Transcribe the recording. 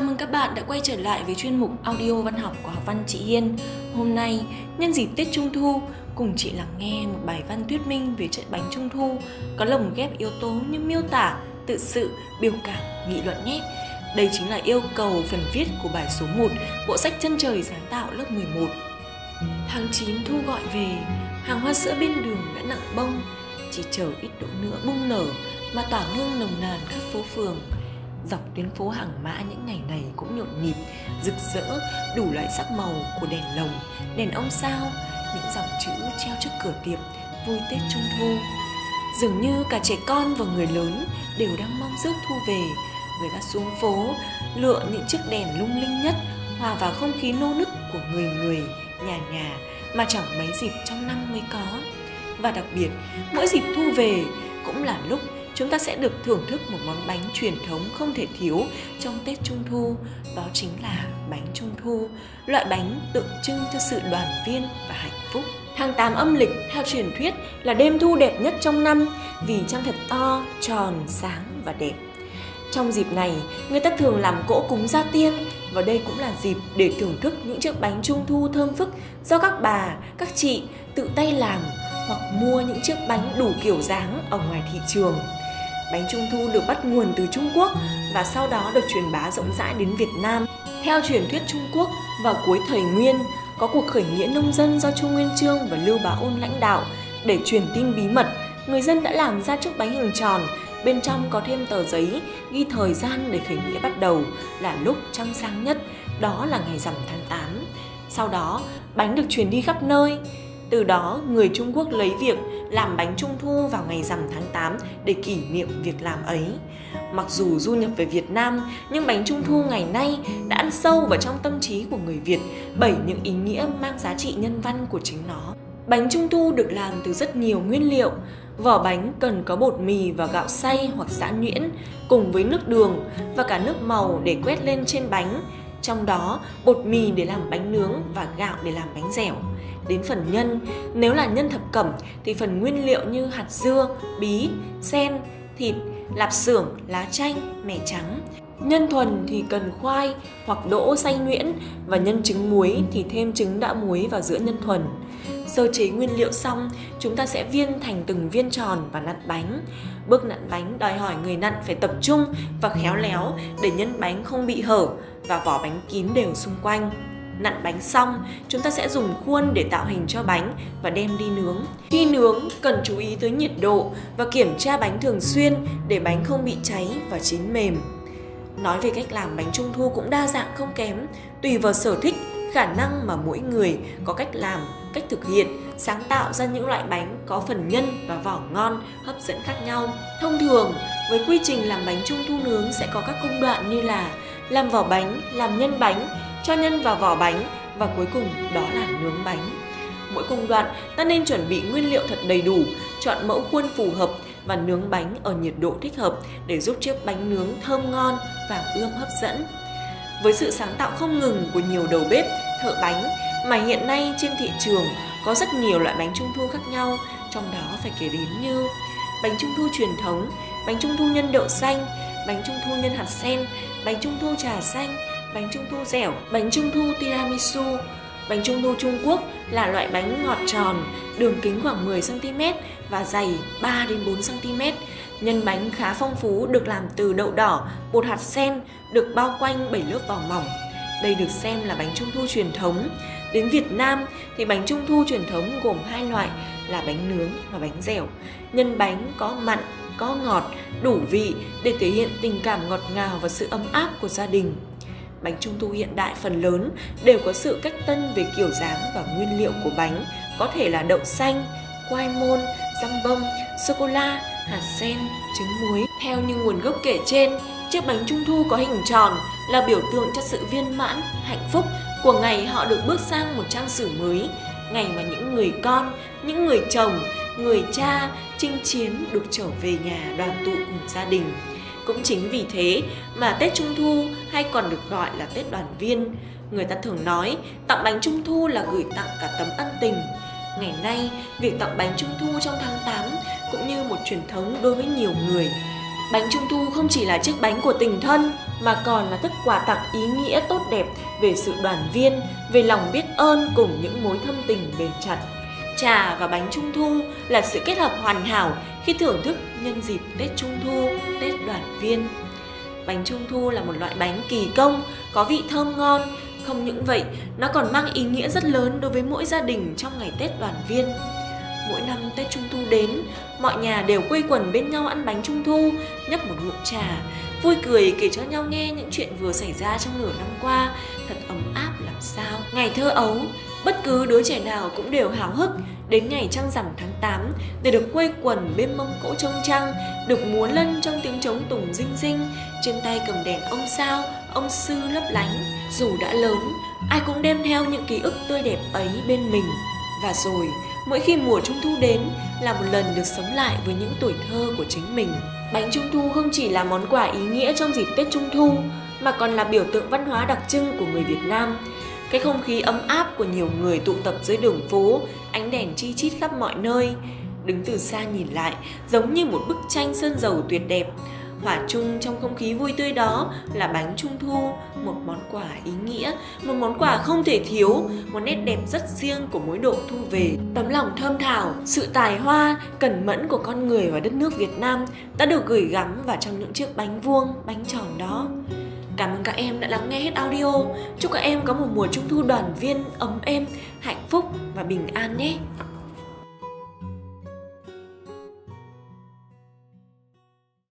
Chào mừng các bạn đã quay trở lại với chuyên mục audio văn học của học văn chị Hiên. Hôm nay, nhân dịp Tết Trung Thu, cùng chị lắng nghe một bài văn thuyết minh về trận bánh Trung Thu có lồng ghép yếu tố như miêu tả, tự sự, biểu cảm, nghị luận nhé. Đây chính là yêu cầu phần viết của bài số 1, bộ sách chân trời sáng tạo lớp 11. Tháng 9 thu gọi về, hàng hoa sữa bên đường đã nặng bông, chỉ chờ ít độ nữa bung nở mà tỏa hương nồng nàn khắp phố phường – Dọc tuyến phố hàng mã những ngày này cũng nhộn nhịp, rực rỡ, đủ loại sắc màu của đèn lồng, đèn ông sao, những dòng chữ treo trước cửa tiệm vui Tết Trung Thu. Dường như cả trẻ con và người lớn đều đang mong rước thu về. Người ta xuống phố, lựa những chiếc đèn lung linh nhất, hòa vào không khí nô nức của người người, nhà nhà mà chẳng mấy dịp trong năm mới có. Và đặc biệt, mỗi dịp thu về cũng là lúc chúng ta sẽ được thưởng thức một món bánh truyền thống không thể thiếu trong Tết Trung Thu, đó chính là bánh Trung Thu, loại bánh tượng trưng cho sự đoàn viên và hạnh phúc. Tháng 8 âm lịch theo truyền thuyết là đêm thu đẹp nhất trong năm vì trăng thật to, tròn, sáng và đẹp. Trong dịp này, người ta thường làm cỗ cúng gia tiên và đây cũng là dịp để thưởng thức những chiếc bánh trung thu thơm phức do các bà, các chị tự tay làm hoặc mua những chiếc bánh đủ kiểu dáng ở ngoài thị trường. Bánh trung thu được bắt nguồn từ Trung Quốc và sau đó được truyền bá rộng rãi đến Việt Nam. Theo truyền thuyết Trung Quốc, vào cuối thời Nguyên, có cuộc khởi nghĩa nông dân do Chu Nguyên Chương và Lưu Bá Ôn lãnh đạo để truyền tin bí mật, người dân đã làm ra chiếc bánh hình tròn, bên trong có thêm tờ giấy ghi thời gian để khởi nghĩa bắt đầu là lúc trăng sáng nhất, đó là ngày rằm tháng 8. Sau đó, bánh được truyền đi khắp nơi. Từ đó, người Trung Quốc lấy việc làm bánh trung thu vào ngày rằm tháng 8 để kỷ niệm việc làm ấy. Mặc dù du nhập về Việt Nam, nhưng bánh trung thu ngày nay đã ăn sâu vào trong tâm trí của người Việt bởi những ý nghĩa mang giá trị nhân văn của chính nó. Bánh trung thu được làm từ rất nhiều nguyên liệu. Vỏ bánh cần có bột mì và gạo xay hoặc giã nhuyễn cùng với nước đường và cả nước màu để quét lên trên bánh. Trong đó, bột mì để làm bánh nướng và gạo để làm bánh dẻo. Đến phần nhân, nếu là nhân thập cẩm thì phần nguyên liệu như hạt dưa, bí, sen, thịt, lạp xưởng, lá chanh, mẻ trắng. Nhân thuần thì cần khoai hoặc đỗ xay nhuyễn và nhân trứng muối thì thêm trứng đã muối vào giữa nhân thuần. Sơ chế nguyên liệu xong, chúng ta sẽ viên thành từng viên tròn và nặn bánh. Bước nặn bánh đòi hỏi người nặn phải tập trung và khéo léo để nhân bánh không bị hở và vỏ bánh kín đều xung quanh. Nặn bánh xong, chúng ta sẽ dùng khuôn để tạo hình cho bánh và đem đi nướng. Khi nướng, cần chú ý tới nhiệt độ và kiểm tra bánh thường xuyên để bánh không bị cháy và chín mềm. Nói về cách làm bánh trung thu cũng đa dạng không kém, tùy vào sở thích, khả năng mà mỗi người có cách làm, cách thực hiện, sáng tạo ra những loại bánh có phần nhân và vỏ ngon, hấp dẫn khác nhau. Thông thường, với quy trình làm bánh trung thu nướng sẽ có các công đoạn như là làm vỏ bánh, làm nhân bánh, cho nhân vào vỏ bánh và cuối cùng đó là nướng bánh. Mỗi công đoạn ta nên chuẩn bị nguyên liệu thật đầy đủ, chọn mẫu khuôn phù hợp và nướng bánh ở nhiệt độ thích hợp để giúp chiếc bánh nướng thơm ngon, và ươm hấp dẫn. Với sự sáng tạo không ngừng của nhiều đầu bếp, thợ bánh mà hiện nay trên thị trường có rất nhiều loại bánh trung thu khác nhau, trong đó phải kể đến như bánh trung thu truyền thống, bánh trung thu nhân đậu xanh, bánh trung thu nhân hạt sen, bánh trung thu trà xanh, bánh trung thu dẻo, bánh trung thu tiramisu. Bánh trung thu Trung Quốc là loại bánh ngọt tròn, đường kính khoảng 10 cm và dày 3 đến 4 cm. Nhân bánh khá phong phú được làm từ đậu đỏ, bột hạt sen, được bao quanh 7 lớp vỏ mỏng. Đây được xem là bánh trung thu truyền thống. Đến Việt Nam thì bánh trung thu truyền thống gồm hai loại là bánh nướng và bánh dẻo. Nhân bánh có mặn, có ngọt, đủ vị để thể hiện tình cảm ngọt ngào và sự ấm áp của gia đình. Bánh trung thu hiện đại phần lớn đều có sự cách tân về kiểu dáng và nguyên liệu của bánh, có thể là đậu xanh, khoai môn, răm bông, sô-cô-la, hạt sen, trứng muối. Theo như nguồn gốc kể trên, chiếc bánh trung thu có hình tròn là biểu tượng cho sự viên mãn, hạnh phúc của ngày họ được bước sang một trang sử mới, ngày mà những người con, những người chồng, người cha chinh chiến được trở về nhà đoàn tụ cùng gia đình. Cũng chính vì thế mà Tết Trung Thu hay còn được gọi là Tết đoàn viên. Người ta thường nói tặng bánh Trung Thu là gửi tặng cả tấm ân tình. Ngày nay, việc tặng bánh Trung Thu trong tháng 8 cũng như một truyền thống đối với nhiều người. Bánh trung thu không chỉ là chiếc bánh của tình thân mà còn là thức quà tặng ý nghĩa tốt đẹp về sự đoàn viên, về lòng biết ơn cùng những mối thâm tình bền chặt. Trà và bánh trung thu là sự kết hợp hoàn hảo khi thưởng thức nhân dịp Tết Trung thu, Tết đoàn viên. Bánh trung thu là một loại bánh kỳ công, có vị thơm ngon. Không những vậy, nó còn mang ý nghĩa rất lớn đối với mỗi gia đình trong ngày Tết đoàn viên. Mỗi năm Tết Trung thu đến, mọi nhà đều quây quần bên nhau ăn bánh trung thu, nhấp một ngụm trà, vui cười kể cho nhau nghe những chuyện vừa xảy ra trong nửa năm qua, thật ấm áp làm sao. Ngày thơ ấu, bất cứ đứa trẻ nào cũng đều háo hức đến ngày trăng rằm tháng 8 để được quây quần bên mâm cỗ trông trăng, được múa lân trong tiếng trống tùng rinh rinh, trên tay cầm đèn ông sao, ông sư lấp lánh. Dù đã lớn, ai cũng đem theo những ký ức tươi đẹp ấy bên mình. Và rồi, mỗi khi mùa trung thu đến là một lần được sống lại với những tuổi thơ của chính mình. Bánh trung thu không chỉ là món quà ý nghĩa trong dịp Tết Trung thu mà còn là biểu tượng văn hóa đặc trưng của người Việt Nam. Cái không khí ấm áp của nhiều người tụ tập dưới đường phố, ánh đèn chi chít khắp mọi nơi. Đứng từ xa nhìn lại, giống như một bức tranh sơn dầu tuyệt đẹp. Hòa chung trong không khí vui tươi đó là bánh trung thu, một món quà ý nghĩa, một món quà không thể thiếu, một nét đẹp rất riêng của mỗi độ thu về. Tấm lòng thơm thảo, sự tài hoa, cẩn mẫn của con người và đất nước Việt Nam đã được gửi gắm vào trong những chiếc bánh vuông, bánh tròn đó. Cảm ơn các em đã lắng nghe hết audio. Chúc các em có một mùa trung thu đoàn viên ấm êm, hạnh phúc và bình an nhé.